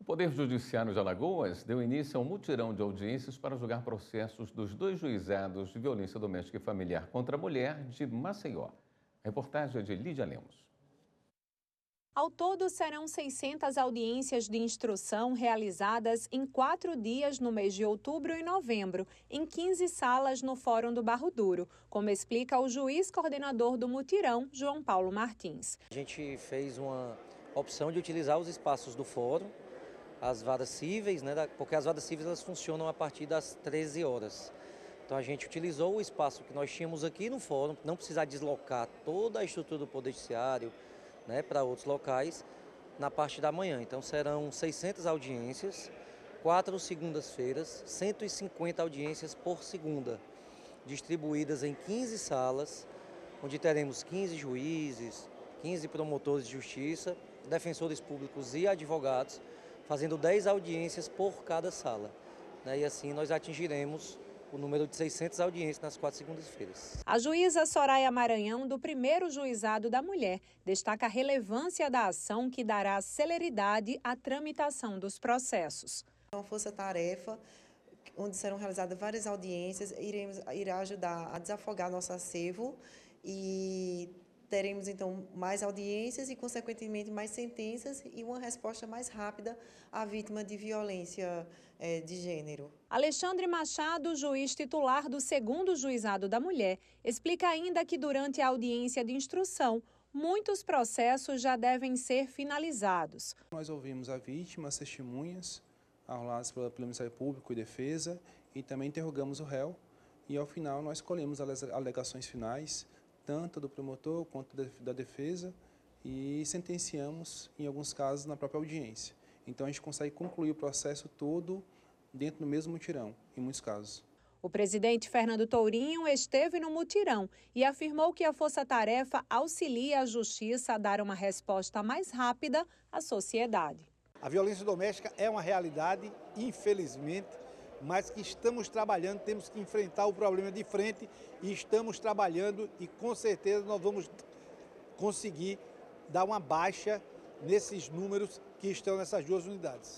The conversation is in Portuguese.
O Poder Judiciário de Alagoas deu início a um mutirão de audiências para julgar processos dos dois juizados de violência doméstica e familiar contra a mulher de Maceió. A reportagem é de Lídia Lemos. Ao todo, serão 600 audiências de instrução realizadas em quatro dias no mês de outubro e novembro, em 15 salas no Fórum do Barro Duro, como explica o juiz coordenador do mutirão, João Paulo Martins. A gente fez uma opção de utilizar os espaços do fórum, as varas cíveis, né, porque as varas cíveis elas funcionam a partir das 13 horas. Então a gente utilizou o espaço que nós tínhamos aqui no fórum, não precisar deslocar toda a estrutura do Poder Judiciário, né, para outros locais na parte da manhã. Então serão 600 audiências, quatro segundas-feiras, 150 audiências por segunda, distribuídas em 15 salas, onde teremos 15 juízes, 15 promotores de justiça, defensores públicos e advogados, fazendo 10 audiências por cada sala. Né, e assim nós atingiremos o número de 600 audiências nas quatro segundas-feiras. A juíza Soraya Maranhão, do primeiro juizado da mulher, destaca a relevância da ação que dará celeridade à tramitação dos processos. É uma força-tarefa onde serão realizadas várias audiências, iremos, irá ajudar a desafogar nosso acervo e teremos então mais audiências e, consequentemente, mais sentenças e uma resposta mais rápida à vítima de violência é, de gênero. Alexandre Machado, juiz titular do segundo juizado da mulher, explica ainda que durante a audiência de instrução, muitos processos já devem ser finalizados. Nós ouvimos a vítima, as testemunhas, arroladas pelo Ministério Público e Defesa, e também interrogamos o réu, e ao final nós colhemos as alegações finais, tanto do promotor quanto da defesa, e sentenciamos, em alguns casos, na própria audiência. Então a gente consegue concluir o processo todo dentro do mesmo mutirão, em muitos casos. O presidente Fernando Tourinho esteve no mutirão e afirmou que a Força Tarefa auxilia a justiça a dar uma resposta mais rápida à sociedade. A violência doméstica é uma realidade, infelizmente, mas que estamos trabalhando, temos que enfrentar o problema de frente e estamos trabalhando e com certeza nós vamos conseguir dar uma baixa nesses números que estão nessas duas unidades.